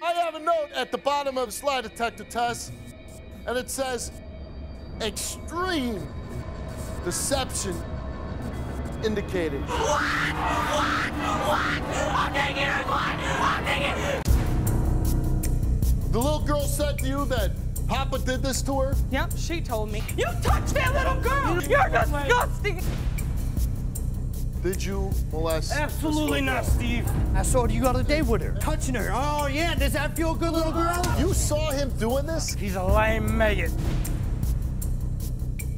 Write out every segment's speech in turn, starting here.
I have a note at the bottom of his lie detector test, and it says extreme deception indicated. The little girl said to you that Papa did this to her? Yep, she told me. You touched that little girl! You're disgusting! Did you molest? this Absolutely little not. Steve. I saw you got a date with her, touching her. Oh yeah, does that feel good, little girl? You saw him doing this? He's a lying maggot.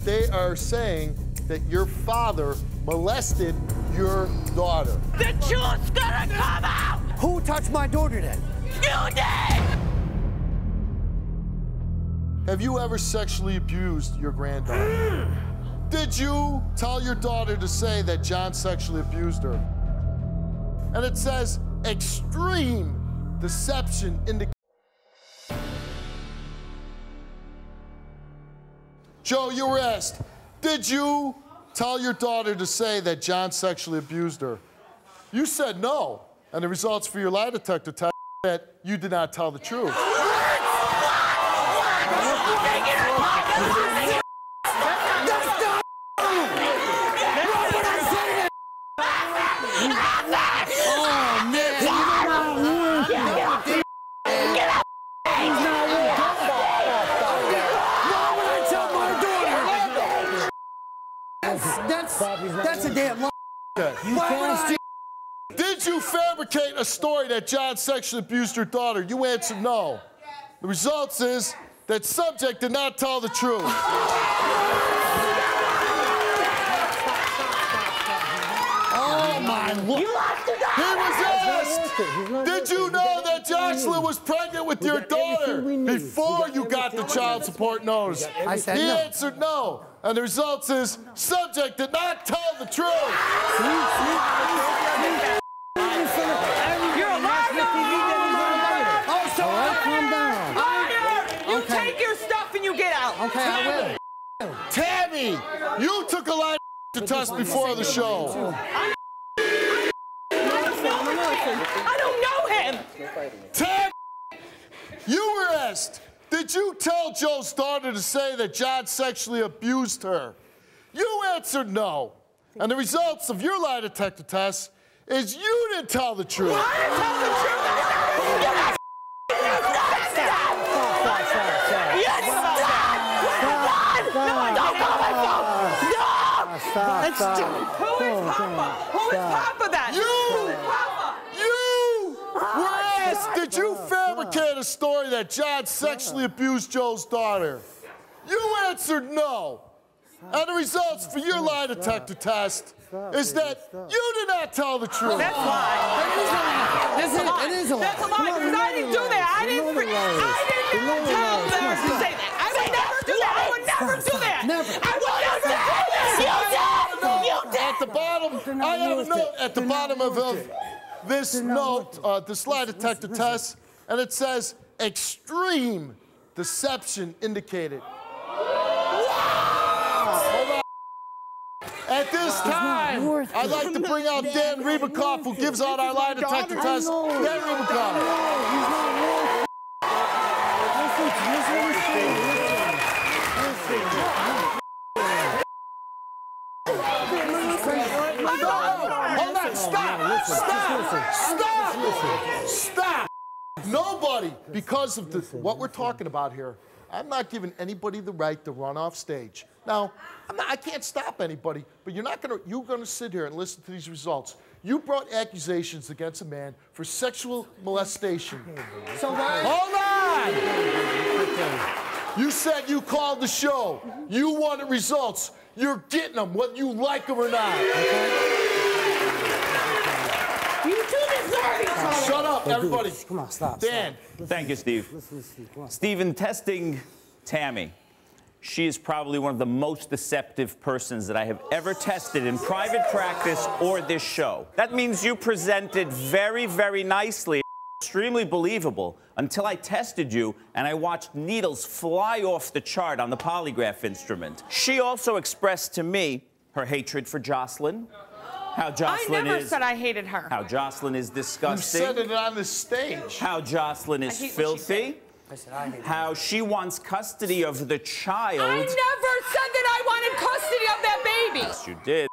They are saying that your father molested your daughter. The truth's gonna come out! Who touched my daughter then? You did! Have you ever sexually abused your granddaughter? Did you tell your daughter to say that John sexually abused her? And it says extreme deception indicated. Joe, you were asked, did you tell your daughter to say that John sexually abused her? You said no, and the results for your lie detector test that you did not tell the truth. That's Why would I? Did you fabricate a story that John sexually abused your daughter? You answered no. The results is that subject did not tell the truth. Oh my lord! He was asked, did you know that Jocelyn was pregnant with your daughter before you child support notice? I said he no. answered no. And the results is subject did not tell the truth. You're a liar! Oh, so I calm down. Liar! You Okay. take your stuff and you get out. Okay, I will. Tammy, you took a lie to test before the show. I don't know him! Tam, you were asked, did you tell Joe's daughter to say that John sexually abused her? You answered no. And the results of your lie detector test is you didn't tell the truth. Stop, You didn't stop. Who is Papa? Who is Papa then? You! Papa! You were asked, did you fabricate a story that John sexually abused Joe's daughter? You answered no. And the results for your lie detector test is that you did not tell the truth. That's a lie. This is, it is a lie. That's a lie because I didn't do that. I didn't. know the lies. I did You know not the tell lies. them to say that. I would never do that. I would never do that. Never. I would never do that. You did. At the bottom, I have a note at the bottom of, of this note, uh, this lie detector test, and it says extreme deception indicated. At this time, I'd like to bring out Dan Ribacoff, who gives out our lie detector test. Dan Ribacoff. Hold on, stop, stop, stop, stop. Nobody, because of the, what we're talking about here, I'm not giving anybody the right to run off stage. Now, I'm not, I can't stop anybody, but you're not gonna, you're gonna sit here and listen to these results. You brought accusations against a man for sexual molestation. So why? Hold on! You said you called the show. You wanted results. You're getting them, whether you like them or not. You do deserve it. Shut up, everybody. Come on, stop. Dan, Thank you, Steve. Listen, Steve, come on. Stephen, testing Tammy. She is probably one of the most deceptive persons that I have ever tested in private practice or this show. That means you presented very, very nicely, extremely believable, until I tested you and I watched needles fly off the chart on the polygraph instrument. She also expressed to me her hatred for Jocelyn, How I Jocelyn never is. said I hated her. How Jocelyn is You said it on the stage. How Jocelyn is hate what she filthy. I said I hate How she wants custody of the child. I never said that I wanted custody of that baby. Yes, you did.